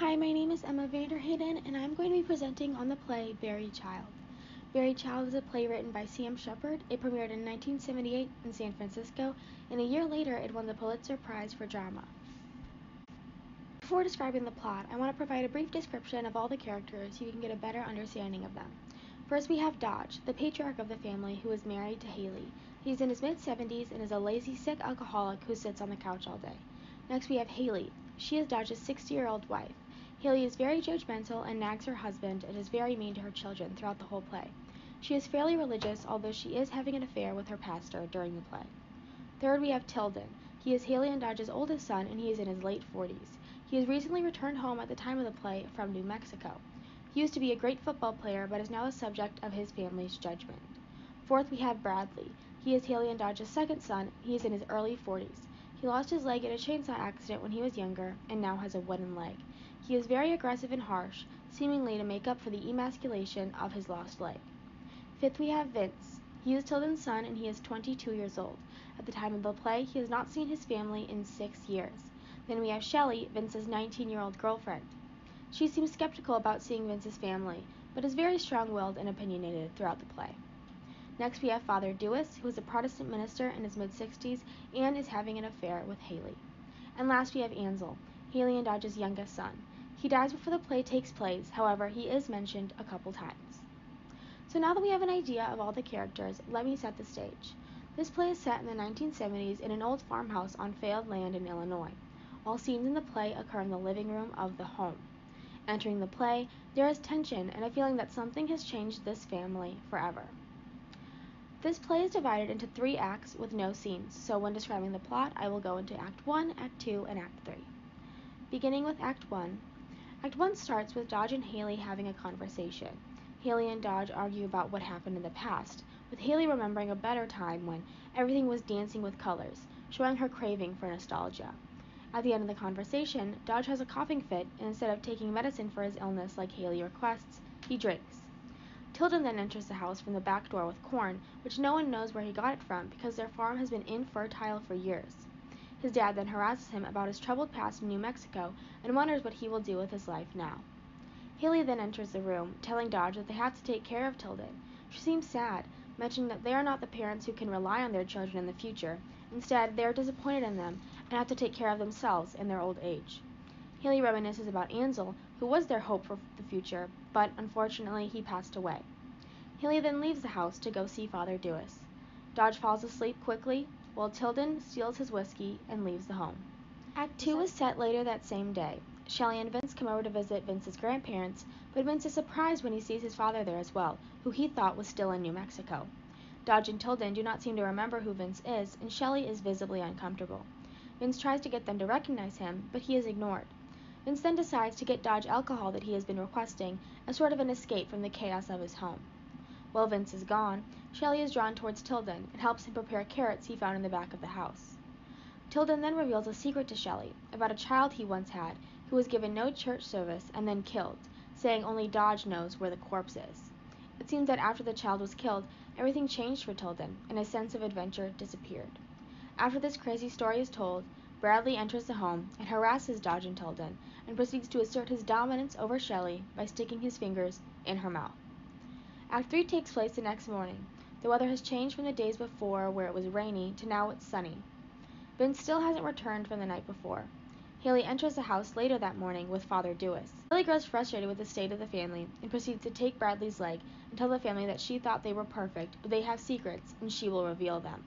Hi, my name is Emma VanDerHeyden, and I'm going to be presenting on the play Buried Child. Buried Child is a play written by Sam Shepard. It premiered in 1978 in San Francisco, and a year later it won the Pulitzer Prize for Drama. Before describing the plot, I want to provide a brief description of all the characters so you can get a better understanding of them. First, we have Dodge, the patriarch of the family who is married to Haley. He's in his mid 70s and is a lazy, sick alcoholic who sits on the couch all day. Next, we have Haley. She is Dodge's 60 year old wife. Haley is very judgmental and nags her husband and is very mean to her children throughout the whole play. She is fairly religious, although she is having an affair with her pastor during the play. Third, we have Tilden. He is Haley and Dodge's oldest son, and he is in his late 40s. He has recently returned home at the time of the play from New Mexico. He used to be a great football player, but is now the subject of his family's judgment. Fourth, we have Bradley. He is Haley and Dodge's second son. He is in his early 40s. He lost his leg in a chainsaw accident when he was younger and now has a wooden leg. He is very aggressive and harsh, seemingly to make up for the emasculation of his lost leg. Fifth, we have Vince. He is Tilden's son and he is 22 years old. At the time of the play, he has not seen his family in six years. Then we have Shelley, Vince's 19 year old girlfriend. She seems skeptical about seeing Vince's family, but is very strong willed and opinionated throughout the play. Next, we have Father Dewis, who is a Protestant minister in his mid 60s and is having an affair with Haley. And last, we have Ansel, Haley and Dodge's youngest son. He dies before the play takes place, however, he is mentioned a couple times. So now that we have an idea of all the characters, let me set the stage. This play is set in the 1970s in an old farmhouse on failed land in Illinois. All scenes in the play occur in the living room of the home. Entering the play, there is tension and a feeling that something has changed this family forever. This play is divided into three acts with no scenes, so when describing the plot, I will go into Act 1, Act 2, and Act 3. Beginning with Act 1, Act 1 starts with Dodge and Haley having a conversation. Haley and Dodge argue about what happened in the past, with Haley remembering a better time when everything was dancing with colors, showing her craving for nostalgia. At the end of the conversation, Dodge has a coughing fit, and instead of taking medicine for his illness like Haley requests, he drinks. Tilden then enters the house from the back door with corn, which no one knows where he got it from because their farm has been infertile for years. His dad then harasses him about his troubled past in New Mexico and wonders what he will do with his life now. Haley then enters the room, telling Dodge that they have to take care of Tilden. She seems sad, mentioning that they are not the parents who can rely on their children in the future. Instead, they are disappointed in them and have to take care of themselves in their old age. Haley reminisces about Ansel, who was their hope for the future, but unfortunately he passed away. Haley then leaves the house to go see Father Dewis. Dodge falls asleep quickly, while Tilden steals his whiskey and leaves the home. Act 2 is set later that same day. Shelley and Vince come over to visit Vince's grandparents, but Vince is surprised when he sees his father there as well, who he thought was still in New Mexico. Dodge and Tilden do not seem to remember who Vince is, and Shelley is visibly uncomfortable. Vince tries to get them to recognize him, but he is ignored. Vince then decides to get Dodge alcohol that he has been requesting as sort of an escape from the chaos of his home. While Vince is gone, Shelley is drawn towards Tilden and helps him prepare carrots he found in the back of the house. Tilden then reveals a secret to Shelley about a child he once had who was given no church service and then killed, saying only Dodge knows where the corpse is. It seems that after the child was killed, everything changed for Tilden and his sense of adventure disappeared. After this crazy story is told, Bradley enters the home and harasses Dodge and Tilden and proceeds to assert his dominance over Shelley by sticking his fingers in her mouth. Act 3 takes place the next morning. The weather has changed from the days before, where it was rainy, to now it's sunny. Vince still hasn't returned from the night before. Haley enters the house later that morning with Father Dewis. Haley grows frustrated with the state of the family and proceeds to take Bradley's leg and tell the family that she thought they were perfect, but they have secrets and she will reveal them.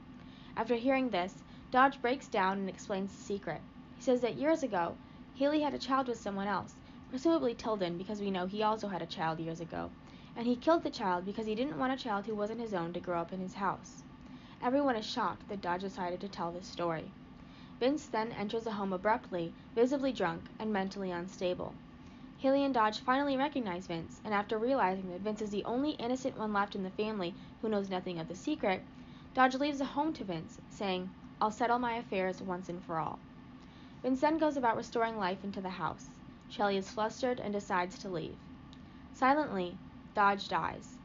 After hearing this, Dodge breaks down and explains the secret. He says that years ago, Haley had a child with someone else, presumably Tilden, because we know he also had a child years ago, and he killed the child because he didn't want a child who wasn't his own to grow up in his house. Everyone is shocked that Dodge decided to tell this story. Vince then enters the home abruptly, visibly drunk and mentally unstable. Haley and Dodge finally recognize Vince, and after realizing that Vince is the only innocent one left in the family who knows nothing of the secret, Dodge leaves the home to Vince, saying, I'll settle my affairs once and for all. Vince then goes about restoring life into the house. Shelley is flustered and decides to leave. Silently, Dodge dies.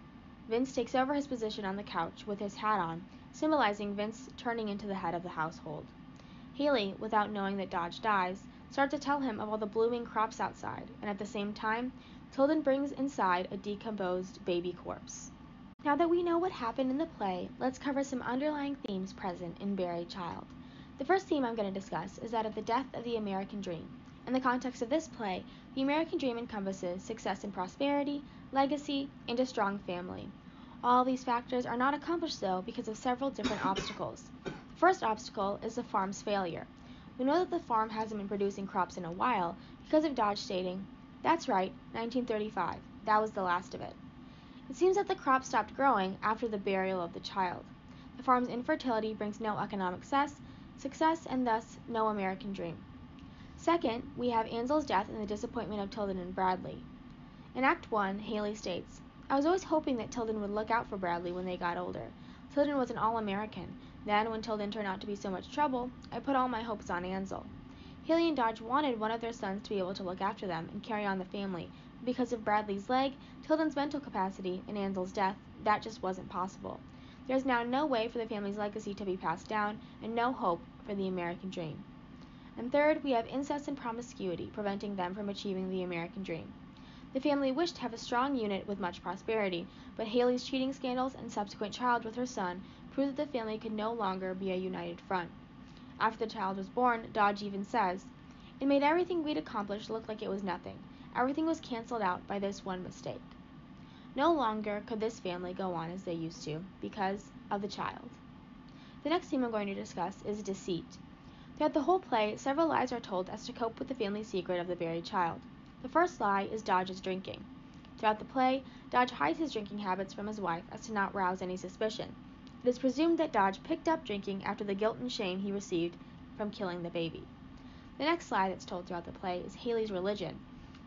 Vince takes over his position on the couch with his hat on, symbolizing Vince turning into the head of the household. Haley, without knowing that Dodge dies, starts to tell him of all the blooming crops outside, and at the same time, Tilden brings inside a decomposed baby corpse. Now that we know what happened in the play, let's cover some underlying themes present in Buried Child. The first theme I'm going to discuss is that of the death of the American dream. In the context of this play, the American dream encompasses success and prosperity, legacy, and a strong family. All these factors are not accomplished though because of several different obstacles. The first obstacle is the farm's failure. We know that the farm hasn't been producing crops in a while because of Dodge stating, That's right, 1935. That was the last of it. It seems that the crop stopped growing after the burial of the child. The farm's infertility brings no economic success, success and thus no American dream. Second, we have Ansel's death and the disappointment of Tilden and Bradley. In Act 1, Haley states, I was always hoping that Tilden would look out for Bradley when they got older. Tilden was an All American. Then, when Tilden turned out to be so much trouble, I put all my hopes on Ansel. Haley and Dodge wanted one of their sons to be able to look after them and carry on the family. But because of Bradley's leg, Tilden's mental capacity, and Ansel's death, that just wasn't possible. There is now no way for the family's legacy to be passed down, and no hope for the American dream. And third, we have incest and promiscuity, preventing them from achieving the American dream. The family wished to have a strong unit with much prosperity, but Haley's cheating scandals and subsequent child with her son proved that the family could no longer be a united front. After the child was born, Dodge even says, It made everything we'd accomplished look like it was nothing. Everything was canceled out by this one mistake. No longer could this family go on as they used to, because of the child. The next theme I'm going to discuss is deceit. Throughout the whole play, several lies are told as to cope with the family secret of the buried child. The first lie is Dodge's drinking. Throughout the play, Dodge hides his drinking habits from his wife as to not rouse any suspicion. It is presumed that Dodge picked up drinking after the guilt and shame he received from killing the baby. The next lie that's told throughout the play is Haley's religion.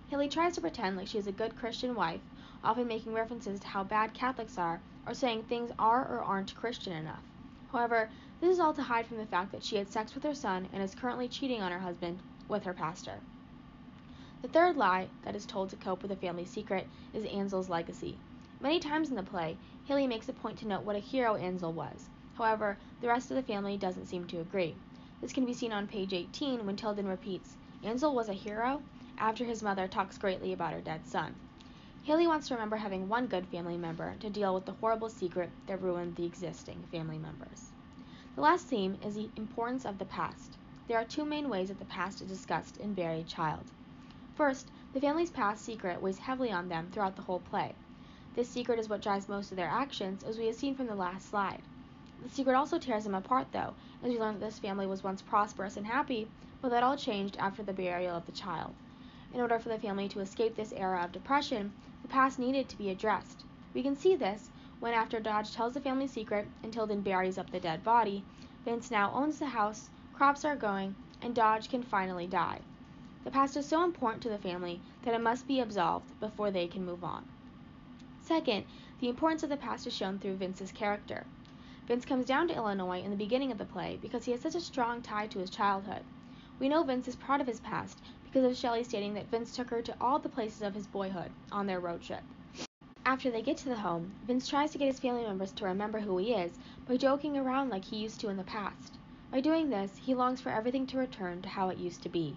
Haley tries to pretend like she is a good Christian wife, often making references to how bad Catholics are, or saying things are or aren't Christian enough. However, this is all to hide from the fact that she had sex with her son and is currently cheating on her husband with her pastor. The third lie that is told to cope with a family secret is Ansel's legacy. Many times in the play, Haley makes a point to note what a hero Ansel was. However, the rest of the family doesn't seem to agree. This can be seen on page 18 when Tilden repeats, Ansel was a hero, after his mother talks greatly about her dead son. Haley wants to remember having one good family member to deal with the horrible secret that ruined the existing family members. The last theme is the importance of the past. There are two main ways that the past is discussed in Buried Child. First, the family's past secret weighs heavily on them throughout the whole play. This secret is what drives most of their actions, as we have seen from the last slide. The secret also tears them apart, though, as we learn that this family was once prosperous and happy, but that all changed after the burial of the child. In order for the family to escape this era of depression, the past needed to be addressed. We can see this when after Dodge tells the family secret and Tilden buries up the dead body, Vince now owns the house, crops are going, and Dodge can finally die. The past is so important to the family that it must be absolved before they can move on. Second, the importance of the past is shown through Vince's character. Vince comes down to Illinois in the beginning of the play because he has such a strong tie to his childhood. We know Vince is proud of his past because of Shelley stating that Vince took her to all the places of his boyhood on their road trip. After they get to the home, Vince tries to get his family members to remember who he is by joking around like he used to in the past. By doing this, he longs for everything to return to how it used to be.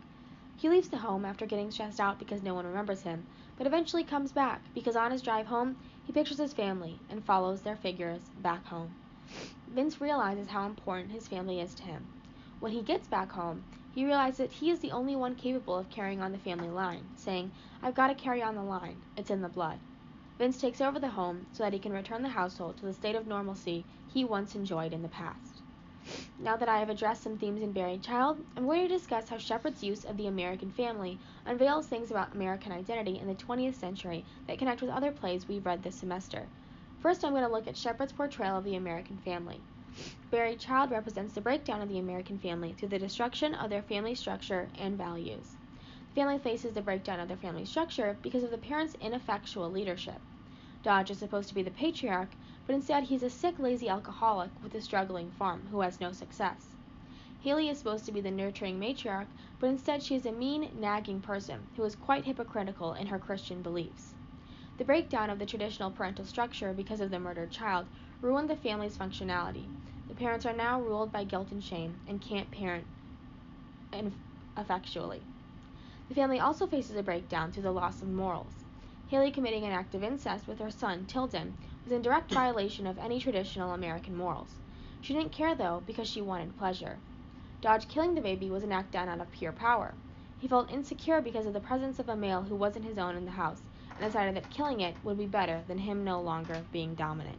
He leaves the home after getting stressed out because no one remembers him, but eventually comes back because on his drive home, he pictures his family and follows their figures back home. Vince realizes how important his family is to him. When he gets back home, he realizes that he is the only one capable of carrying on the family line, saying, I've got to carry on the line. It's in the blood. Vince takes over the home so that he can return the household to the state of normalcy he once enjoyed in the past. Now that I have addressed some themes in Buried Child, I'm going to discuss how Shepard's use of the American family unveils things about American identity in the 20th century that connect with other plays we've read this semester. First, I'm going to look at Shepard's portrayal of the American family. Buried Child represents the breakdown of the American family through the destruction of their family structure and values. Family faces the breakdown of their family structure because of the parents' ineffectual leadership. Dodge is supposed to be the patriarch, but instead he's a sick, lazy alcoholic with a struggling farm who has no success. Haley is supposed to be the nurturing matriarch, but instead she is a mean, nagging person who is quite hypocritical in her Christian beliefs. The breakdown of the traditional parental structure because of the murdered child ruined the family's functionality. The parents are now ruled by guilt and shame and can't parent effectually. The family also faces a breakdown through the loss of morals. Haley committing an act of incest with her son, Tilden, was in direct violation of any traditional American morals. She didn't care though, because she wanted pleasure. Dodge killing the baby was an act done out of pure power. He felt insecure because of the presence of a male who wasn't his own in the house, and decided that killing it would be better than him no longer being dominant.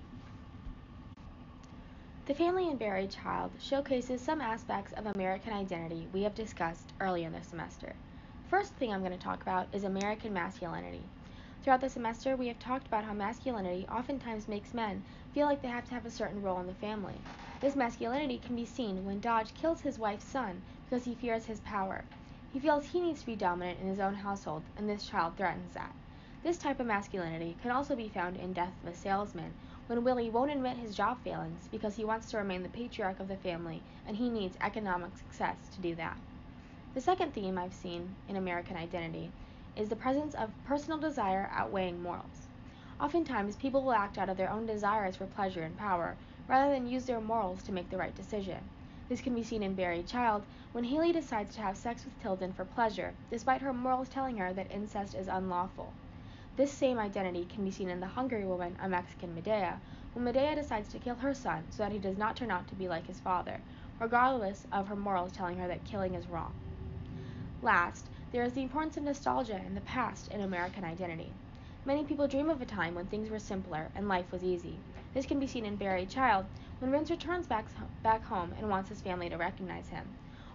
The Family and Buried Child showcases some aspects of American identity we have discussed early in the semester. First thing I'm going to talk about is American masculinity. Throughout the semester, we have talked about how masculinity oftentimes makes men feel like they have to have a certain role in the family. This masculinity can be seen when Dodge kills his wife's son because he fears his power. He feels he needs to be dominant in his own household, and this child threatens that. This type of masculinity can also be found in Death of a Salesman, when Willy won't admit his job failings because he wants to remain the patriarch of the family and he needs economic success to do that. The second theme I've seen in American identity is the presence of personal desire outweighing morals. Oftentimes, people will act out of their own desires for pleasure and power rather than use their morals to make the right decision. This can be seen in Buried Child when Haley decides to have sex with Tilden for pleasure, despite her morals telling her that incest is unlawful. This same identity can be seen in The Hungry Woman, a Mexican Medea, when Medea decides to kill her son so that he does not turn out to be like his father, regardless of her morals telling her that killing is wrong. Last, there is the importance of nostalgia in the past in American identity. Many people dream of a time when things were simpler and life was easy. This can be seen in Buried Child when Vince returns back, back home and wants his family to recognize him.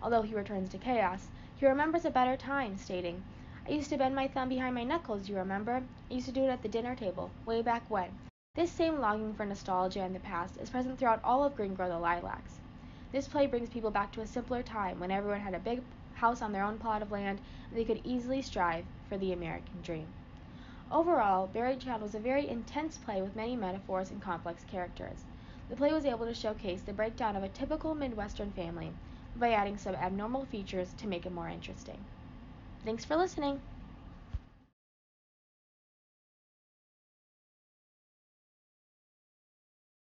Although he returns to chaos, he remembers a better time, stating, I used to bend my thumb behind my knuckles, you remember? I used to do it at the dinner table, way back when. This same longing for nostalgia in the past is present throughout all of Green Grow the Lilacs. This play brings people back to a simpler time when everyone had a big house on their own plot of land and they could easily strive for the American dream. Overall, Buried Child was a very intense play with many metaphors and complex characters. The play was able to showcase the breakdown of a typical Midwestern family by adding some abnormal features to make it more interesting. Thanks for listening.